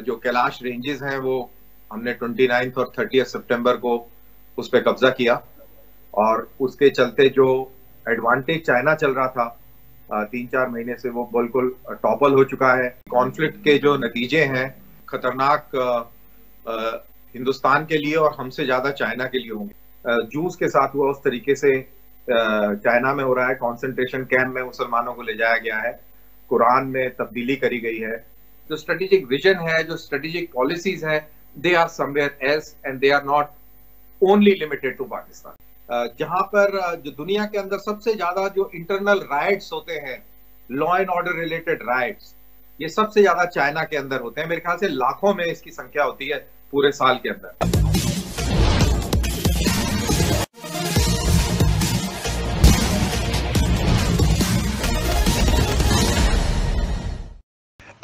जो कैलाश रेंजेस हैं, वो हमने ट्वेंटी नाइन्थ और थर्टी सितंबर को उस पर कब्जा किया। और उसके चलते जो एडवांटेज चाइना चल रहा था तीन चार महीने से वो बिल्कुल टॉपल हो चुका है। कॉन्फ्लिक्ट के जो नतीजे हैं, खतरनाक हिंदुस्तान के लिए और हमसे ज़्यादा चाइना के लिए होंगे। जूस के साथ हुआ उस तरीके से चाइना में हो रहा है। कॉन्सेंट्रेशन कैंप में मुसलमानों को ले जाया गया है। कुरान में तब्दीली करी गई है। जो स्ट्रेटेजिक विजन है, जो स्ट्रेटेजिक पॉलिसीज़ है they are somewhere else and they are not only limited to Pakistan जहाँ पर जो दुनिया के अंदर सबसे ज़्यादा जो इंटरनल राइट्स होते हैं law and order related rights ये सबसे ज़्यादा चाइना के अंदर होते हैं। मेरे ख्याल से लाखों में इसकी संख्या होती है पूरे साल के अंदर।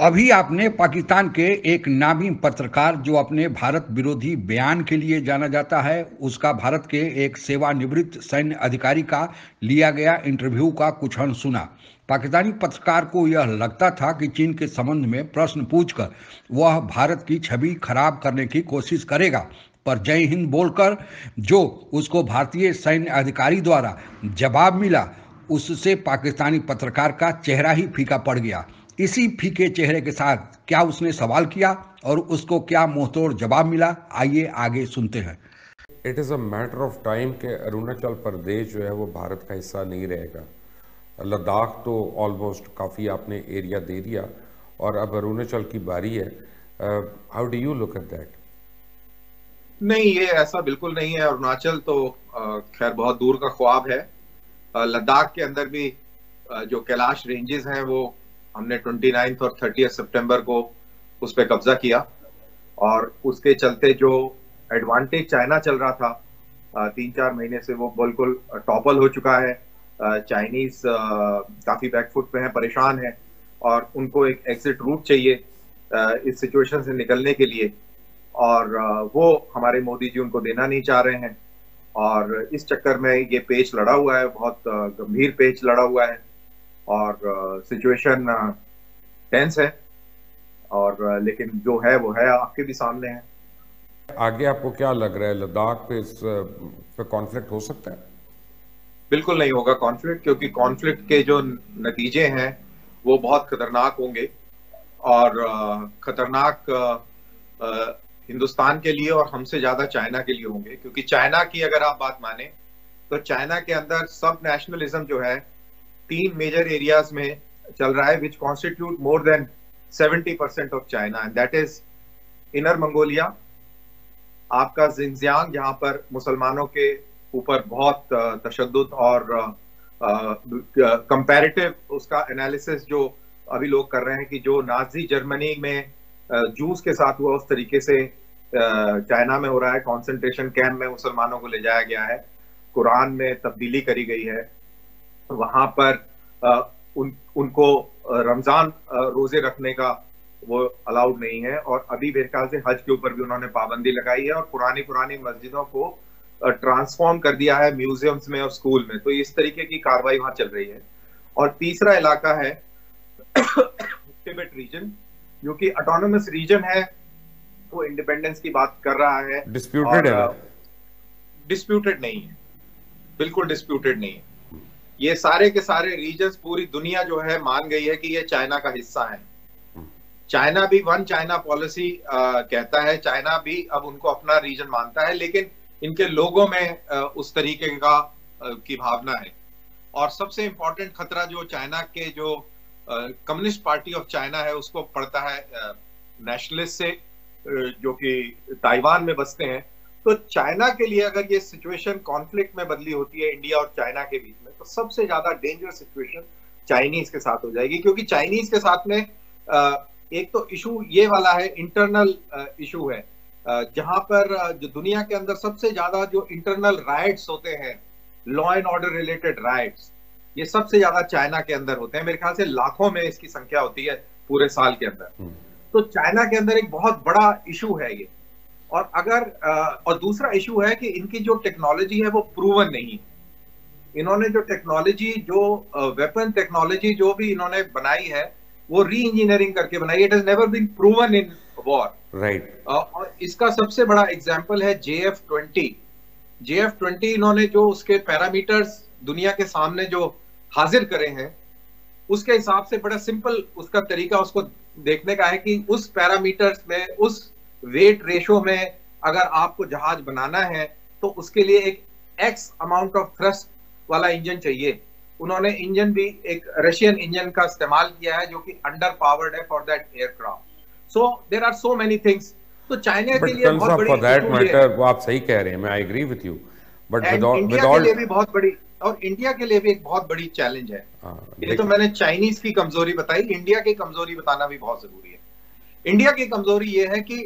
अभी आपने पाकिस्तान के एक नामी पत्रकार जो अपने भारत विरोधी बयान के लिए जाना जाता है, उसका भारत के एक सेवानिवृत्त सैन्य अधिकारी का लिया गया इंटरव्यू का कुछ अंश सुना। पाकिस्तानी पत्रकार को यह लगता था कि चीन के संबंध में प्रश्न पूछकर वह भारत की छवि खराब करने की कोशिश करेगा। पर जय हिंद बोलकर जो उसको भारतीय सैन्य अधिकारी द्वारा जवाब मिला, उससे पाकिस्तानी पत्रकार का चेहरा ही फीका पड़ गया। इसी फीके चेहरे के साथ क्या उसने सवाल किया और उसको क्या मुंहतोड़ जवाब मिला आइए आगे सुनते हैं। It is a matter of time कि अरुणाचल प्रदेश जो है वो भारत का हिस्सा नहीं रहेगा। लद्दाख तो ऑलमोस्ट काफ़ी आपने एरिया दे दिया और अब अरुणाचल की बारी है। How do you look at that नहीं ये ऐसा बिल्कुल नहीं है। अरुणाचल तो खैर बहुत दूर का ख्वाब है। लद्दाख के अंदर भी जो कैलाश रेंजेस हैं वो हमने ट्वेंटी नाइन्थ और थर्टी सितंबर को उस पर कब्जा किया। और उसके चलते जो एडवांटेज चाइना चल रहा था तीन चार महीने से वो बिल्कुल टॉपल हो चुका है। चाइनीज़ काफ़ी बैकफुट पे हैं, परेशान हैं और उनको एक एग्जिट रूट चाहिए इस सिचुएशन से निकलने के लिए। और वो हमारे मोदी जी उनको देना नहीं चाह रहे हैं। और इस चक्कर में ये पेच लड़ा हुआ है, बहुत गंभीर पेच लड़ा हुआ है। और सिचुएशन टेंस है। और लेकिन जो है वो है आपके भी सामने है। आगे आपको क्या लग रहा है? लद्दाख पे इस पे कॉन्फ्लिक्ट हो सकता है? बिल्कुल नहीं होगा कॉन्फ्लिक्ट क्योंकि कॉन्फ्लिक्ट के जो नतीजे हैं वो बहुत खतरनाक होंगे। और खतरनाक हिंदुस्तान के लिए और हमसे ज़्यादा चाइना के लिए होंगे। क्योंकि चाइना की अगर आप बात माने तो चाइना के अंदर सब नेशनलिज्म जो है तीन मेजर एरियाज़ में चल रहा है which constitute more than 70 percent of China and that is inner Mongolia आपका जिंगजियांग जहाँ पर मुसलमानों के ऊपर बहुत तशद और कंपैरेटिव उसका एनालिसिस जो अभी लोग कर रहे हैं कि जो नाजी जर्मनी में जूस के साथ हुआ, उस तरीके से चाइना में हो रहा है कॉन्सेंट्रेशन कैंप में मुसलमानों को ले जाया गया है। कुरान में तब्दीली करी गई है। वहाँ पर उन उनको रमज़ान रोज़े रखने का वो अलाउड नहीं है और अभी मेरे ख्याल से हज के ऊपर भी उन्होंने पाबंदी लगाई है और पुरानी पुरानी मस्जिदों को ट्रांसफॉर्म कर दिया है म्यूजियम्स में और स्कूल में। तो इस तरीके की कार्रवाई वहाँ चल रही है। और तीसरा इलाका है टिबेट रीजन जो कि ऑटोनोमस रीजन है वो इंडिपेंडेंस की बात कर रहा है। डिस्प्यूटेड है डिस्प्यूटेड नहीं है। बिल्कुल डिस्प्यूटेड नहीं है। ये सारे के सारे रीजन पूरी दुनिया जो है मान गई है कि ये चाइना का हिस्सा है। चाइना भी वन चाइना पॉलिसी कहता है। चाइना भी अब उनको अपना रीजन मानता है लेकिन इनके लोगों में आ, उस तरीके का आ, की भावना है। और सबसे इंपॉर्टेंट खतरा जो चाइना के जो कम्युनिस्ट पार्टी ऑफ़ चाइना है उसको पड़ता है नेशनलिस्ट से जो कि ताइवान में बसते हैं। तो चाइना के लिए अगर ये सिचुएशन कॉन्फ्लिक्ट में बदली होती है इंडिया और चाइना के बीच में तो सबसे ज़्यादा डेंजर सिचुएशन चाइनीज़ के साथ हो जाएगी क्योंकि चाइनीज़ के साथ में एक तो इशू ये वाला है इंटरनल इशू है। जहाँ पर जो दुनिया के अंदर सबसे ज़्यादा जो इंटरनल राइट्स होते हैं law and order related rights ये सबसे ज़्यादा चाइना के अंदर होते हैं। मेरे ख्याल से लाखों में इसकी संख्या होती है पूरे साल के अंदर। हम्म। तो चाइना के अंदर एक बहुत बड़ा इशू है ये। और अगर और दूसरा इशू है कि इनकी जो टेक्नोलॉजी है वो प्रूवन नहीं इन्होंने जो टेक्नोलॉजी जो वेपन टेक्नोलॉजी जो भी इन्होंने बनाई है वो री इंजीनियरिंग करके बनाई it is never been proven in war right और इसका सबसे बड़ा एग्ज़ाम्पल है J F twenty J F twenty इन्होंने जो उसके पैरामीटर्स दुनिया के सामने जो हाजिर करे हैं उसके हिसाब से बड़ा सिंपल उसका तरीका उसको देखने का है कि उस पैरामीटर्स में उस वेट रेशो में अगर आपको जहाज़ बनाना है तो उसके लिए एक एक्स अमाउंट ऑफ़ थ्रस्ट वाला इंजन चाहिए। उन्होंने इंजन भी एक रशियन इंजन का इस्तेमाल किया है जो कि अंडर पावर्ड है for that aircraft so there are so many things तो चाइना के लिए बहुत बड़ी दैट मैटर वो आप सही कह रहे हैं मैं I agree with you but India के लिए भी बहुत बड़ी और इंडिया के लिए भी एक बहुत बड़ी चैलेंज है। हाँ, ये तो मैंने चाइनीज़ की कमज़ोरी बताई इंडिया की कमज़ोरी बताना भी बहुत ज़रूरी है। इंडिया की कमज़ोरी ये है कि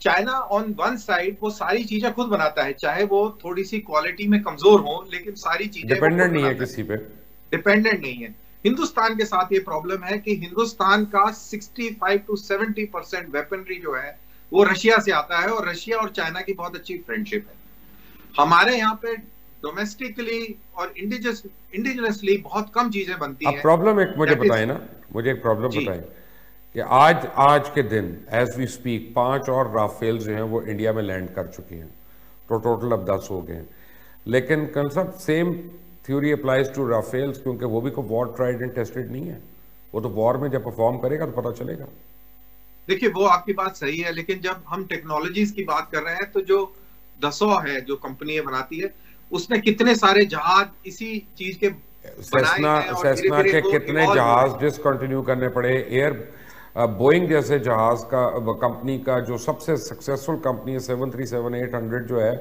चाइना ऑन वन साइड वो सारी चीज़ें खुद बनाता है चाहे वो थोड़ी सी क्वालिटी में कमज़ोर हो लेकिन सारी चीज़ें डिपेंडेंट नहीं है किसी पे। डिपेंडेंट नहीं है। हिंदुस्तान के साथ ये प्रॉब्लम है कि हिंदुस्तान का 65 टू 70 परसेंट वेपनरी जो है वो रशिया से आता है और रशिया और चाइना की बहुत अच्छी फ्रेंडशिप है। हमारे यहाँ पे डोमेस्टिकली और इंडिजिनसली बहुत कम चीज़ें बनती है। प्रॉब्लम एक मुझे बताए ना। मुझे एक प्रॉब्लम बताए कि आज आज के दिन एज वी स्पीक पाँच और राफेल जो हैं वो इंडिया में लैंड कर चुके हैं। तो टोटल अब दस हो गए हैं। लेकिन concept same theory applies to Rafales क्योंकि वो भी कोई वॉर ट्राइड एंड टेस्टेड नहीं है। वो तो वॉर में जब परफॉर्म करेगा तो पता चलेगा। देखिए वो आपकी बात सही है लेकिन जब हम टेक्नोलॉजीज़ की बात कर रहे हैं तो जो दसो है जो कंपनी बनाती है उसने कितने सारे जहाज़ इसी चीज़ के सेस्ना सेस्ना के कितने जहाज़ डिसकंटिन्यू करने पड़े एयर बोइंग जैसे जहाज़ का कंपनी का जो सबसे सक्सेसफुल कंपनी है seven three seven eight hundred जो है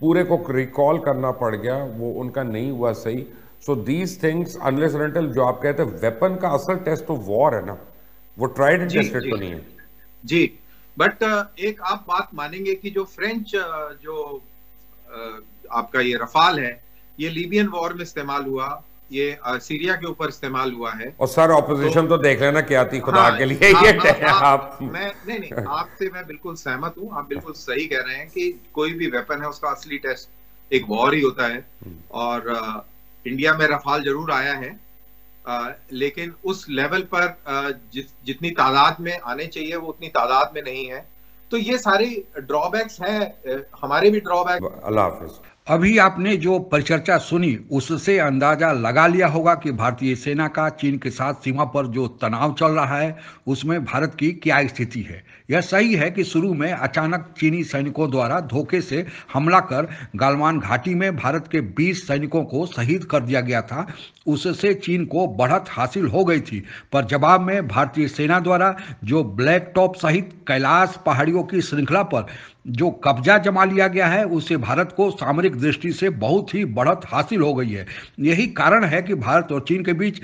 पूरे को रिकॉल करना पड़ गया वो उनका नहीं हुआ सही। So these things unless rental जो आप कहते हैं वेपन का असल टेस्ट तो वॉर है ना। वो ट्राइड एंड टेस्टेड तो नहीं है। जी। बट एक आप बात मानेंगे कि जो फ्रेंच जो आपका ये रफाल है ये लीबियन वॉर में इस्तेमाल हुआ। ये सीरिया के ऊपर इस्तेमाल हुआ है। और सर ऑपोजिशन तो, तो देख लेना क्या थी खुदा हाँ, के लिए हाँ, ये आप, आप। मैं नहीं नहीं आपसे मैं बिल्कुल सहमत हूँ। आप बिल्कुल सही कह रहे हैं कि कोई भी वेपन है उसका असली टेस्ट एक वॉर ही होता है। और आ, इंडिया में रफाल ज़रूर आया है। आ, लेकिन उस लेवल पर आ, जि, जितनी तादाद में आने चाहिए वो उतनी तादाद में नहीं है। तो ये सारी ड्रॉबैक्स हैं हमारे भी ड्रॉबैक अल्लाह हाफिज। अभी आपने जो परिचर्चा सुनी, उससे अंदाज़ा लगा लिया होगा कि भारतीय सेना का चीन के साथ सीमा पर जो तनाव चल रहा है, उसमें भारत की क्या स्थिति है। यह सही है कि शुरू में अचानक चीनी सैनिकों द्वारा धोखे से हमला कर गालवान घाटी में भारत के 20 सैनिकों को शहीद कर दिया गया था, उससे चीन को बढ़त हासिल हो गई थी। पर जवाब में भारतीय सेना द्वारा जो ब्लैक टॉप सहित कैलाश पहाड़ियों की श्रृंखला पर जो कब्जा जमा लिया गया है, उससे भारत को सामरिक दृष्टि से बहुत ही बढ़त हासिल हो गई है। यही कारण है कि भारत और चीन के बीच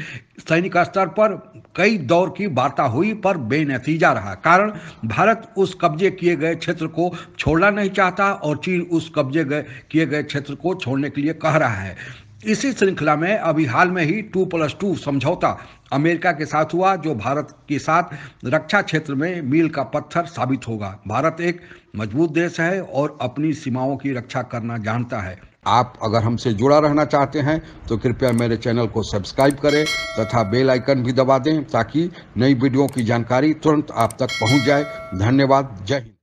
सैनिक स्तर पर कई दौर की वार्ता हुई, पर बेनतीजा रहा। कारण, भारत उस कब्जे किए गए क्षेत्र को छोड़ना नहीं चाहता और चीन उस कब्जे गए, किए गए क्षेत्र को छोड़ने के लिए कह रहा है। इसी श्रृंखला में अभी हाल में ही टू प्लस टू समझौता अमेरिका के साथ हुआ, जो भारत के साथ रक्षा क्षेत्र में मील का पत्थर साबित होगा। भारत एक मज़बूत देश है और अपनी सीमाओं की रक्षा करना जानता है। आप अगर हमसे जुड़ा रहना चाहते हैं तो कृपया मेरे चैनल को सब्सक्राइब करें तथा बेल आइकन भी दबा दें ताकि नई वीडियो की जानकारी तुरंत आप तक पहुँच जाए। धन्यवाद। जय हिंद।